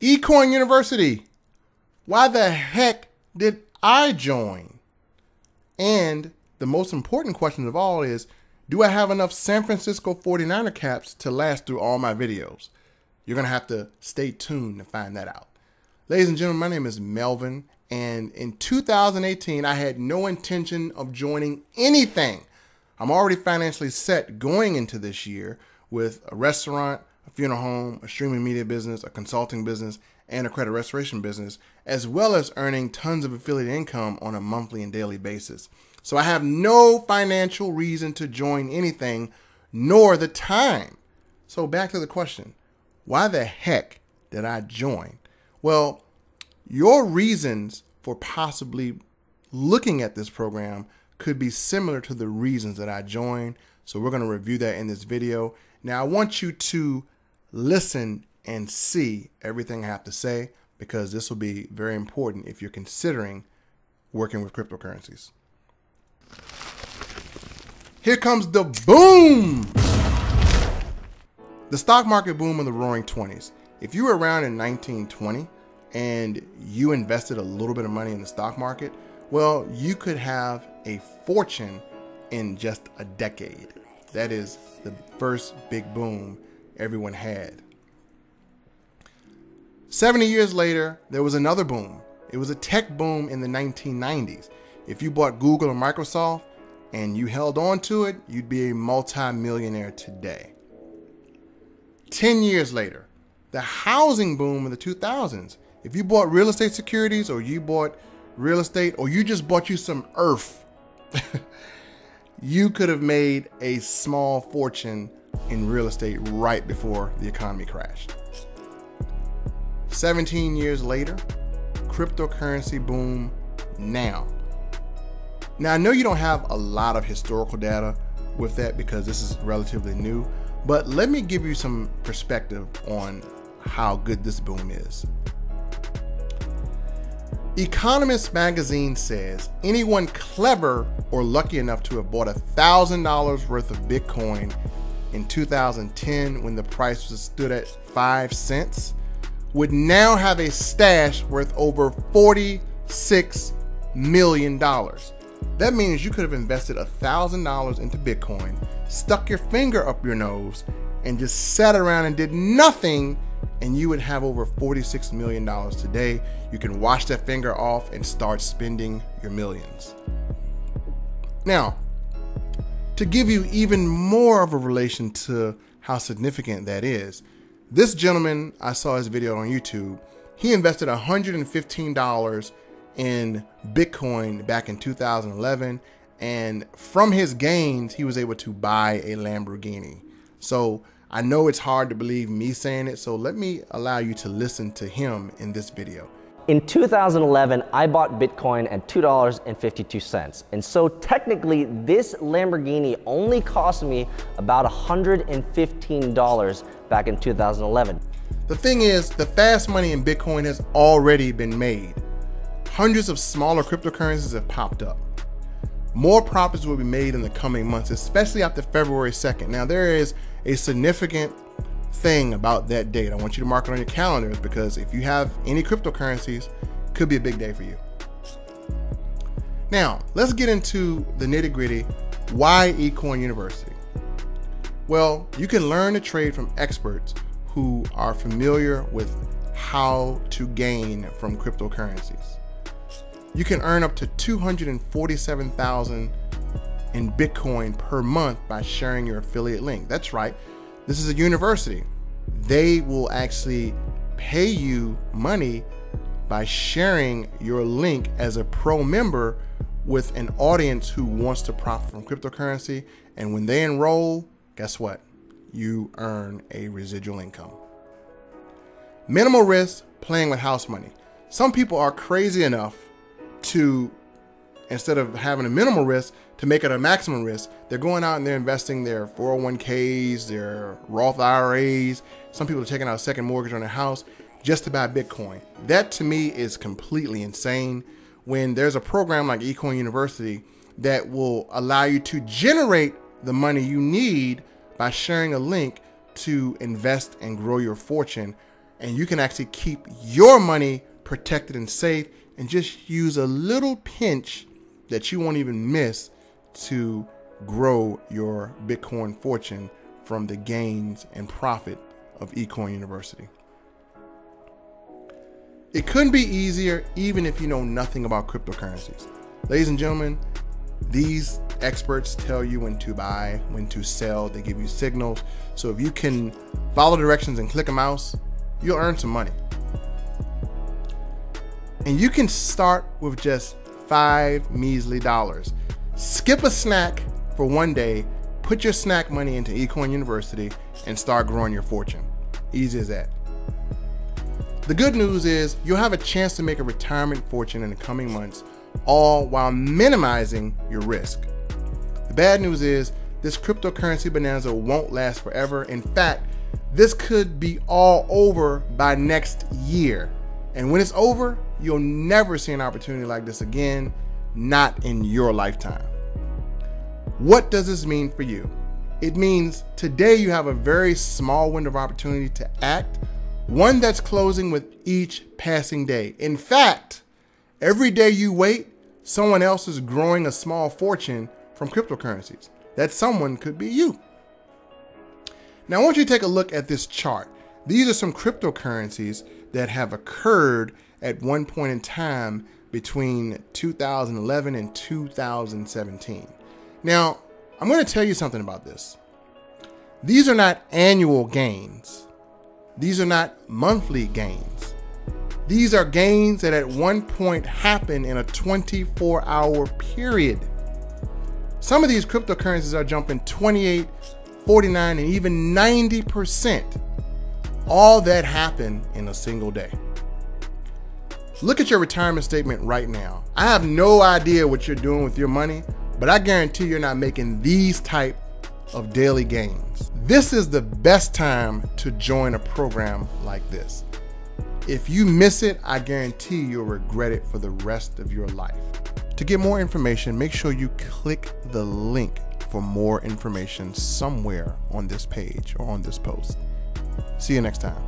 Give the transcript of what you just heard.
eCoin University. Why the heck did I join? And the most important question of all is do I have enough San Francisco 49er caps to last through all my videos? You're going to have to stay tuned to find that out. Ladies and gentlemen, my name is Melvin, and in 2018, I had no intention of joining anything. I'm already financially set going into this year with a restaurant, a funeral home, a streaming media business, a consulting business, and a credit restoration business, as well as earning tons of affiliate income on a monthly and daily basis. So I have no financial reason to join anything, nor the time. So back to the question why the heck did I join? Well, your reasons for possibly looking at this program could be similar to the reasons that I joined. So we're going to review that in this video. Now I want you to listen and see everything I have to say because this will be very important if you're considering working with cryptocurrencies. Here comes the boom! The stock market boom of the roaring 20s. If you were around in 1920 and you invested a little bit of money in the stock market, well, you could have a fortune in just a decade. That is the first big boom everyone had. 70 years later, there was another boom. It was a tech boom in the 1990s. If you bought Google or Microsoft and you held on to it, you'd be a multi-millionaire today. 10 years later, the housing boom in the 2000s. If you bought real estate securities or you bought real estate or you just bought you some earth, you could have made a small fortune in real estate right before the economy crashed. 17 years later, cryptocurrency boom now. Now, I know you don't have a lot of historical data with that because this is relatively new, but let me give you some perspective on how good this boom is. Economist magazine says anyone clever or lucky enough to have bought $1,000 worth of Bitcoin in 2010 when the price was stood at 5 cents would now have a stash worth over $46 million. That means you could have invested a $1,000 into Bitcoin, stuck your finger up your nose, and just sat around and did nothing, and you would have over $46 million today. You can wash that finger off and start spending your millions. Now, to give you even more of a relation to how significant that is, this gentleman, I saw his video on YouTube, he invested $115 in Bitcoin back in 2011. And from his gains, he was able to buy a Lamborghini. So I know it's hard to believe me saying it. So let me allow you to listen to him in this video. In 2011, I bought Bitcoin at $2.52. And so technically, this Lamborghini only cost me about $115 back in 2011. The thing is, the fast money in Bitcoin has already been made. Hundreds of smaller cryptocurrencies have popped up. More profits will be made in the coming months, especially after February 2nd. Now, there is a significant thing about that date. I want you to mark it on your calendars because if you have any cryptocurrencies, could be a big day for you. Now, let's get into the nitty gritty. Why eCoin University? Well, you can learn to trade from experts who are familiar with how to gain from cryptocurrencies. You can earn up to 247,000 in Bitcoin per month by sharing your affiliate link. That's right. This is a university. They will actually pay you money by sharing your link as a pro member with an audience who wants to profit from cryptocurrency. And when they enroll, guess what? You earn a residual income. Minimal risk, playing with house money. Some people are crazy enough to, instead of having a minimal risk, to make it a maximum risk, they're going out and they're investing their 401ks, their Roth IRAs. Some people are taking out a second mortgage on their house just to buy Bitcoin. That to me is completely insane when there's a program like eCoin University that will allow you to generate the money you need by sharing a link to invest and grow your fortune and you can actually keep your money protected and safe and just use a little pinch that you won't even miss to grow your Bitcoin fortune from the gains and profit of eCoin University. It couldn't be easier even if you know nothing about cryptocurrencies. Ladies and gentlemen, these experts tell you when to buy, when to sell, they give you signals. So if you can follow directions and click a mouse, you'll earn some money. And you can start with just five measly dollars. Skip a snack for one day, put your snack money into eCoin University, and start growing your fortune. Easy as that. The good news is you'll have a chance to make a retirement fortune in the coming months, all while minimizing your risk. The bad news is this cryptocurrency bonanza won't last forever. In fact, this could be all over by next year. And when it's over, you'll never see an opportunity like this again, not in your lifetime. What does this mean for you? It means today you have a very small window of opportunity to act one that's closing with each passing day. In fact, every day you wait, someone else is growing a small fortune from cryptocurrencies. That someone could be you. Now, I want you to take a look at this chart. These are some cryptocurrencies that have occurred at one point in time between 2011 and 2017. Now, I'm going to tell you something about this. These are not annual gains. These are not monthly gains. These are gains that at one point happen in a 24 hour period. Some of these cryptocurrencies are jumping 28, 49, and even 90%. All that happened in a single day. Look at your retirement statement right now. I have no idea what you're doing with your money, but I guarantee you're not making these type of daily gains. This is the best time to join a program like this. If you miss it, I guarantee you'll regret it for the rest of your life. To get more information, make sure you click the link for more information somewhere on this page or on this post. See you next time.